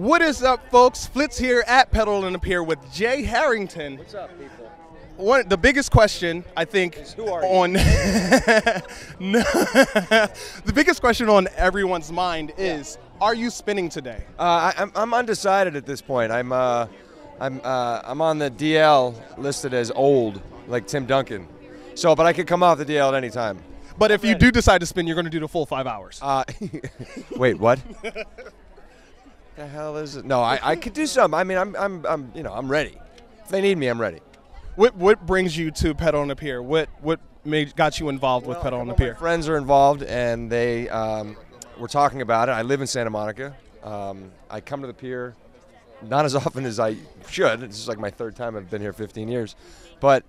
What is up, folks? Flitz here at Pedal on the Pier with Jay Harrington. What's up, people? One, the biggest question I think who are on No. the biggest question on everyone's mind is: Are you spinning today? Uh, I, I'm, I'm undecided at this point. I'm uh, I'm uh, I'm on the DL listed as old, like Tim Duncan. So, but I could come off the DL at any time. But if you do decide to spin, you're going to do the full five hours. Uh, wait, what? the hell is it? No, I, I could do some. I mean, I'm, I'm, I'm, you know, I'm ready. If they need me, I'm ready. What what brings you to Pedal on the Pier? What what made got you involved with Well, Pedal a and couple of my friends are involved, and they um, were talking about it. I live in Santa Monica. Um, I come to the pier not as often as I should. This is like my third time. I've been here 15 years, but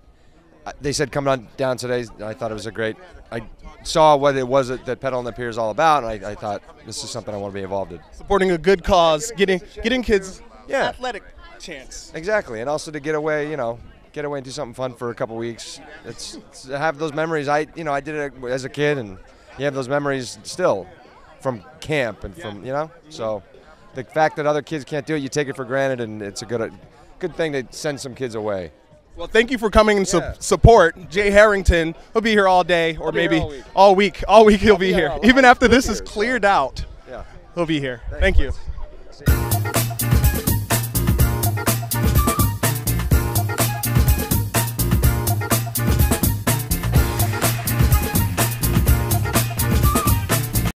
they said coming on down today. I thought it was a great. I saw what it was that, that Pedal on the Pier is all about, and I, I thought this is something I want to be involved in. Supporting a good cause, getting getting kids Yeah. athletic chance. Exactly, and also to get away, you know, get away and do something fun for a couple weeks. It's, it's have those memories. I, you know, I did it as a kid, and you have those memories still from camp and from, you know. So the fact that other kids can't do it, you take it for granted, and it's a good, good thing to send some kids away. Well, thank you for coming and su- Yeah. support. Jay Harrington, he'll be here all day, or maybe all week. all week. All week he'll be be here all- Even after this is here, so- cleared out, Yeah. he'll be here. Thank you. Thanks.